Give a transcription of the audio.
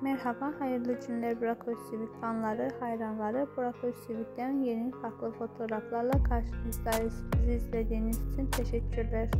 Merhaba, hayırlı günler Burak Özçivik fanları, hayranları. Burak Özçivik'ten yeni farklı fotoğraflarla karşınızdayız. Bizi izlediğiniz için teşekkürler.